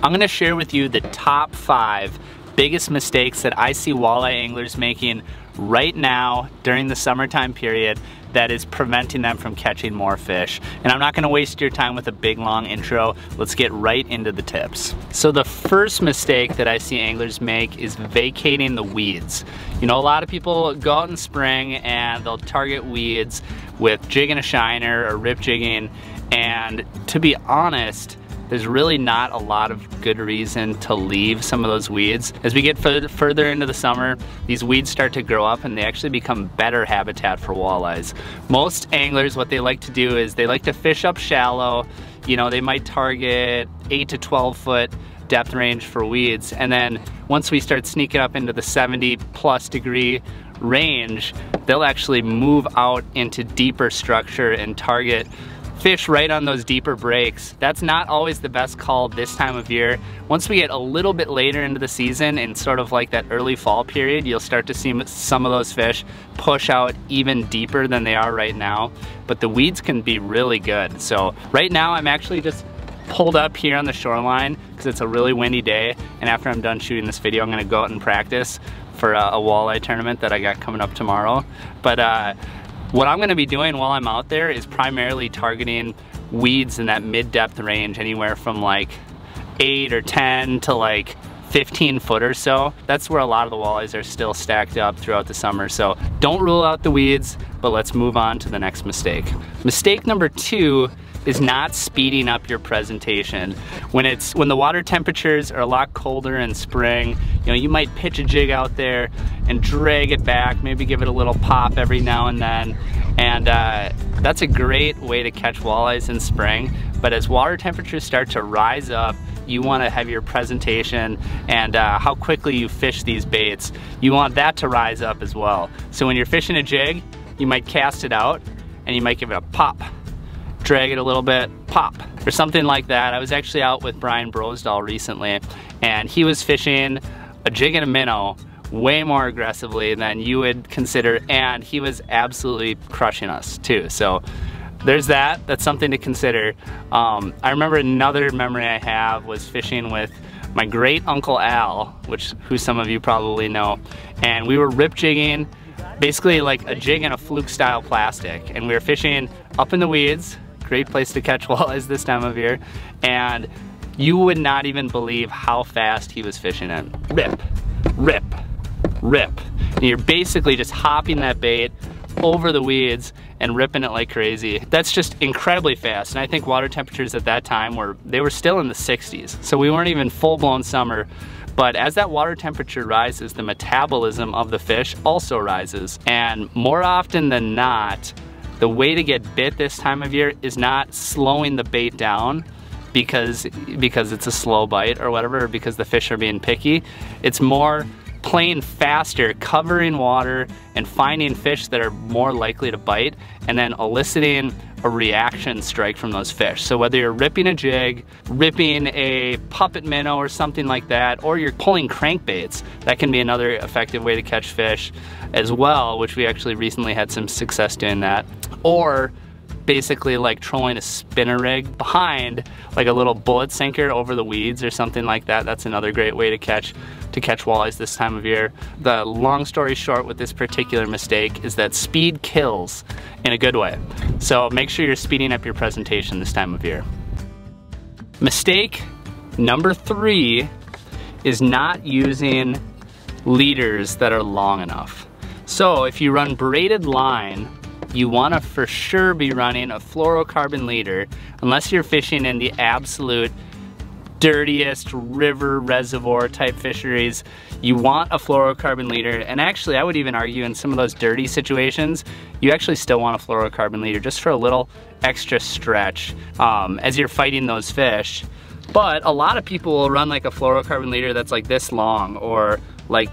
I'm gonna share with you the top five biggest mistakes that I see walleye anglers making right now during the summertime period that is preventing them from catching more fish. And I'm not gonna waste your time with a big long intro. Let's get right into the tips. So the first mistake that I see anglers make is vacating the weeds. You know, a lot of people go out in spring and they'll target weeds with jigging a shiner or rip jigging. And to be honest, there's really not a lot of good reason to leave some of those weeds. As we get further, into the summer, these weeds start to grow up and they actually become better habitat for walleyes. Most anglers, what they like to do is they like to fish up shallow. You know, they might target 8 to 12 foot depth range for weeds. And then once we start sneaking up into the 70 plus degree range, they'll actually move out into deeper structure and target fish right on those deeper breaks. That's not always the best call this time of year. Once we get a little bit later into the season and sort of like that early fall period, you'll start to see some of those fish push out even deeper than they are right now. But the weeds can be really good. So right now I'm actually just pulled up here on the shoreline because it's a really windy day. And after I'm done shooting this video, I'm gonna go out and practice for a, a walleye tournament that I got coming up tomorrow. But uh, what I'm gonna be doing while I'm out there is primarily targeting weeds in that mid-depth range, anywhere from like eight or 10 to like 15 foot or so. That's where a lot of the walleyes are still stacked up throughout the summer. So don't rule out the weeds, but let's move on to the next mistake. Mistake number two is not speeding up your presentation. When it's when the water temperatures are a lot colder in spring, you know, you might pitch a jig out there and drag it back, maybe give it a little pop every now and then. And uh, that's a great way to catch walleyes in spring. But as water temperatures start to rise up, you want to have your presentation and uh, how quickly you fish these baits. You want that to rise up as well. So when you're fishing a jig, you might cast it out and you might give it a pop drag it a little bit, pop, or something like that. I was actually out with Brian Brosdahl recently, and he was fishing a jig and a minnow way more aggressively than you would consider, and he was absolutely crushing us too. So there's that, that's something to consider. Um, I remember another memory I have was fishing with my great uncle Al, which who some of you probably know, and we were rip jigging, basically like a jig and a fluke style plastic, and we were fishing up in the weeds, great place to catch walleyes this time of year. And you would not even believe how fast he was fishing it. Rip, rip, rip. And you're basically just hopping that bait over the weeds and ripping it like crazy. That's just incredibly fast. And I think water temperatures at that time were, they were still in the 60s. So we weren't even full blown summer. But as that water temperature rises, the metabolism of the fish also rises. And more often than not, the way to get bit this time of year is not slowing the bait down because because it's a slow bite or whatever, or because the fish are being picky. It's more playing faster, covering water, and finding fish that are more likely to bite, and then eliciting a reaction strike from those fish. So whether you're ripping a jig, ripping a puppet minnow or something like that, or you're pulling crankbaits, that can be another effective way to catch fish as well, which we actually recently had some success doing that. Or basically like trolling a spinner rig behind like a little bullet sinker over the weeds or something like that. That's another great way to catch to catch walleyes this time of year. The long story short with this particular mistake is that speed kills in a good way. So make sure you're speeding up your presentation this time of year. Mistake number three is not using leaders that are long enough. So if you run braided line, you wanna for sure be running a fluorocarbon leader unless you're fishing in the absolute dirtiest river reservoir type fisheries, you want a fluorocarbon leader. And actually, I would even argue in some of those dirty situations, you actually still want a fluorocarbon leader just for a little extra stretch um, as you're fighting those fish. But a lot of people will run like a fluorocarbon leader that's like this long or like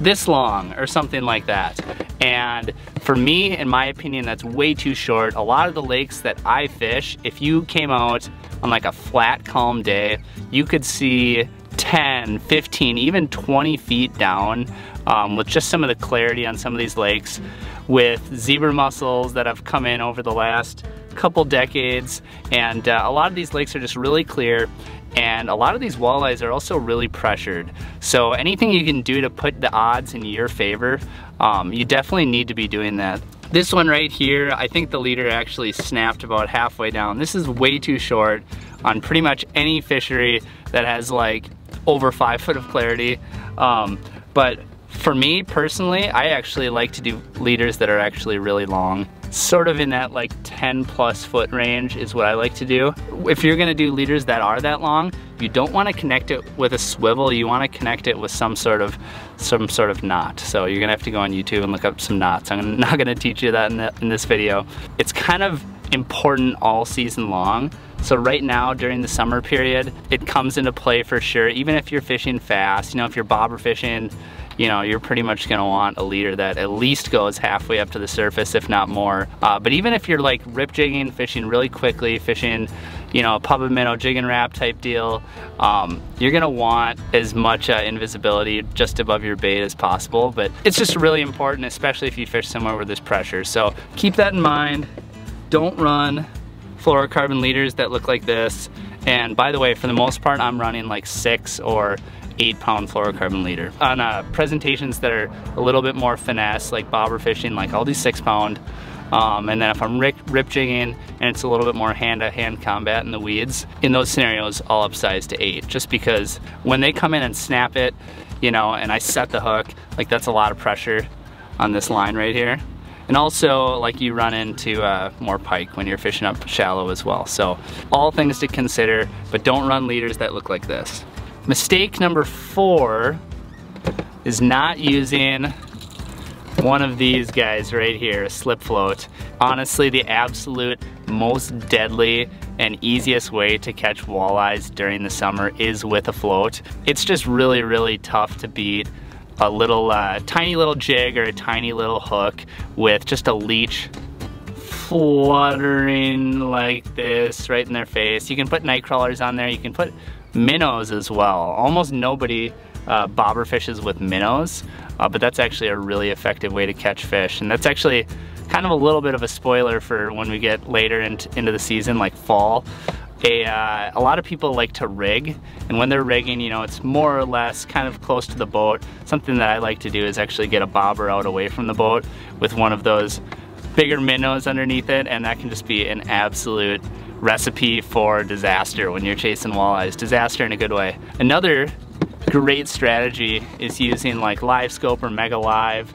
this long or something like that. And for me, in my opinion, that's way too short. A lot of the lakes that I fish, if you came out on like a flat, calm day, you could see 10, 15, even 20 feet down um, with just some of the clarity on some of these lakes with zebra mussels that have come in over the last couple decades and uh, a lot of these lakes are just really clear and a lot of these walleyes are also really pressured. So anything you can do to put the odds in your favor, um, you definitely need to be doing that. This one right here, I think the leader actually snapped about halfway down. This is way too short on pretty much any fishery that has like over five foot of clarity. Um, but for me personally, I actually like to do leaders that are actually really long. Sort of in that like 10 plus foot range is what I like to do. If you're gonna do leaders that are that long, you don't wanna connect it with a swivel, you wanna connect it with some sort of some sort of knot. So you're gonna have to go on YouTube and look up some knots. I'm not gonna teach you that in, the, in this video. It's kind of important all season long. So right now during the summer period, it comes into play for sure. Even if you're fishing fast, you know, if you're bobber fishing, you know, you're pretty much gonna want a leader that at least goes halfway up to the surface, if not more. Uh, but even if you're like rip jigging, fishing really quickly, fishing, you know, a Puppet Minnow jig and wrap type deal, um, you're gonna want as much uh, invisibility just above your bait as possible. But it's just really important, especially if you fish somewhere where there's pressure. So keep that in mind. Don't run fluorocarbon leaders that look like this. And by the way, for the most part, I'm running like six or eight pound fluorocarbon leader. On uh, presentations that are a little bit more finesse, like bobber fishing, like I'll do six pound. Um, and then if I'm rip, rip jigging and it's a little bit more hand-to-hand -hand combat in the weeds, in those scenarios, I'll upsize to eight, just because when they come in and snap it, you know, and I set the hook, like that's a lot of pressure on this line right here. And also, like you run into uh, more pike when you're fishing up shallow as well. So all things to consider, but don't run leaders that look like this. Mistake number four is not using one of these guys right here, a slip float. Honestly, the absolute most deadly and easiest way to catch walleyes during the summer is with a float. It's just really, really tough to beat a little uh, tiny little jig or a tiny little hook with just a leech fluttering like this right in their face. You can put night crawlers on there, you can put minnows as well. Almost nobody uh, bobber fishes with minnows, uh, but that's actually a really effective way to catch fish. And that's actually kind of a little bit of a spoiler for when we get later into, the season, like fall. A, uh, a lot of people like to rig, and when they're rigging, you know, it's more or less kind of close to the boat. Something that I like to do is actually get a bobber out away from the boat with one of those bigger minnows underneath it, and that can just be an absolute recipe for disaster when you're chasing walleyes. Disaster in a good way. Another great strategy is using like LiveScope or MEGA Live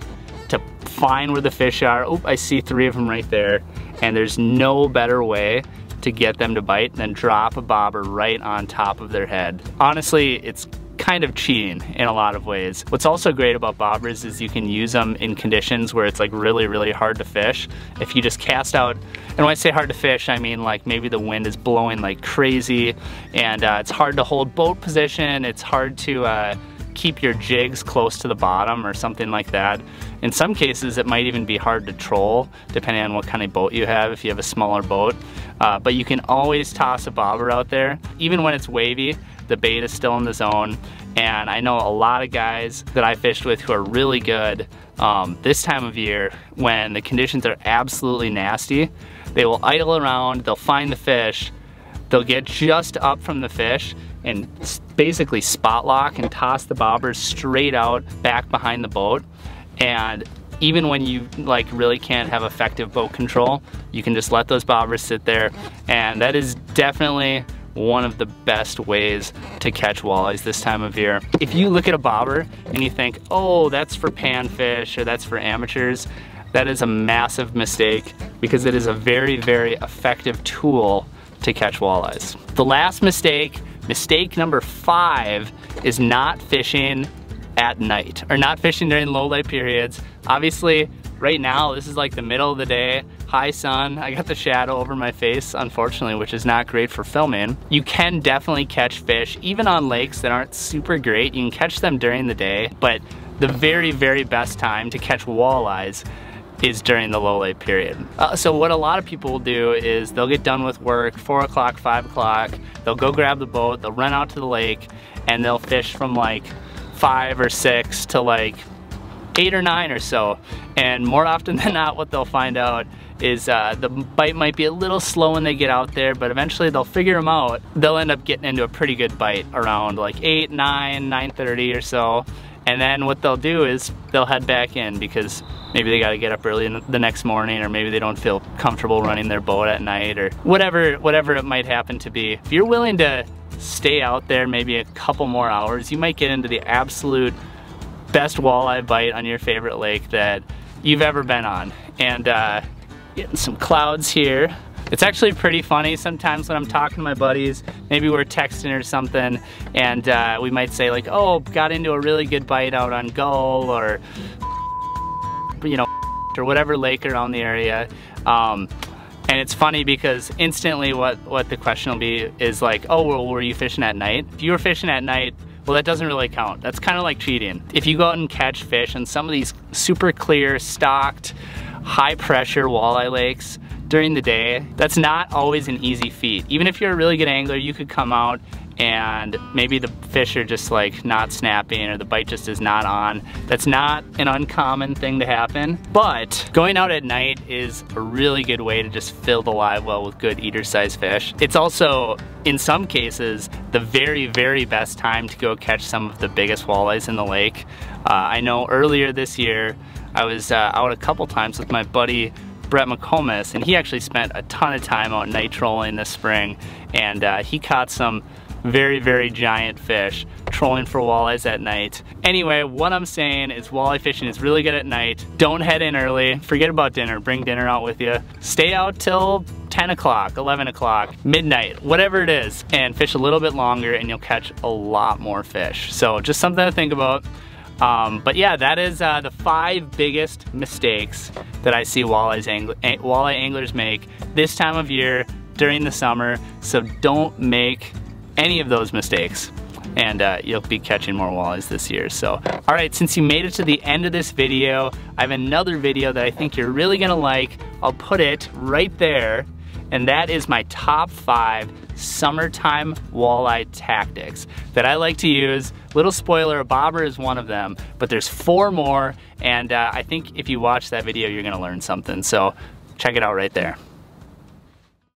to find where the fish are. Oh, I see three of them right there. And there's no better way to get them to bite than drop a bobber right on top of their head. Honestly, it's kind of cheating in a lot of ways. What's also great about bobbers is you can use them in conditions where it's like really, really hard to fish. If you just cast out, and when I say hard to fish, I mean like maybe the wind is blowing like crazy and uh, it's hard to hold boat position, it's hard to uh, keep your jigs close to the bottom or something like that. In some cases, it might even be hard to troll, depending on what kind of boat you have, if you have a smaller boat. Uh, but you can always toss a bobber out there, even when it's wavy the bait is still in the zone. And I know a lot of guys that I fished with who are really good um, this time of year when the conditions are absolutely nasty. They will idle around, they'll find the fish, they'll get just up from the fish and basically spot lock and toss the bobbers straight out back behind the boat. And even when you like really can't have effective boat control, you can just let those bobbers sit there. And that is definitely one of the best ways to catch walleyes this time of year. If you look at a bobber and you think, oh, that's for panfish or that's for amateurs, that is a massive mistake because it is a very, very effective tool to catch walleyes. The last mistake, mistake number five, is not fishing at night or not fishing during low light periods. Obviously, right now, this is like the middle of the day high sun. I got the shadow over my face, unfortunately, which is not great for filming. You can definitely catch fish, even on lakes that aren't super great. You can catch them during the day, but the very, very best time to catch walleyes is during the low light period. Uh, so what a lot of people will do is they'll get done with work, four o'clock, five o'clock, they'll go grab the boat, they'll run out to the lake, and they'll fish from like five or six to like eight or nine or so. And more often than not, what they'll find out is uh, the bite might be a little slow when they get out there, but eventually they'll figure them out. They'll end up getting into a pretty good bite around like 8, 9, 9.30 or so. And then what they'll do is they'll head back in because maybe they got to get up early in the next morning or maybe they don't feel comfortable running their boat at night or whatever whatever it might happen to be. If you're willing to stay out there maybe a couple more hours, you might get into the absolute best walleye bite on your favorite lake that you've ever been on. And uh, getting some clouds here. It's actually pretty funny sometimes when I'm talking to my buddies, maybe we're texting or something, and uh, we might say like, oh, got into a really good bite out on Gull, or, you know, or whatever lake around the area. Um, and it's funny because instantly what, what the question will be is like, oh, well, were you fishing at night? If you were fishing at night, well, that doesn't really count. That's kind of like cheating. If you go out and catch fish in some of these super clear, stocked, high pressure walleye lakes, during the day, that's not always an easy feat. Even if you're a really good angler, you could come out and maybe the fish are just like not snapping or the bite just is not on. That's not an uncommon thing to happen, but going out at night is a really good way to just fill the live well with good eater size fish. It's also, in some cases, the very, very best time to go catch some of the biggest walleyes in the lake. Uh, I know earlier this year, I was uh, out a couple times with my buddy Brett McComas, and he actually spent a ton of time out night trolling this spring, and uh, he caught some very, very giant fish trolling for walleyes at night. Anyway, what I'm saying is walleye fishing is really good at night. Don't head in early. Forget about dinner. Bring dinner out with you. Stay out till 10 o'clock, 11 o'clock, midnight, whatever it is, and fish a little bit longer and you'll catch a lot more fish. So just something to think about. Um, but yeah, that is uh, the five biggest mistakes that I see walleye anglers make this time of year during the summer. So don't make any of those mistakes and uh, you'll be catching more walleyes this year. So, all right, since you made it to the end of this video, I have another video that I think you're really gonna like. I'll put it right there, and that is my top five summertime walleye tactics that I like to use. Little spoiler, a bobber is one of them, but there's four more, and uh, I think if you watch that video, you're gonna learn something. So check it out right there.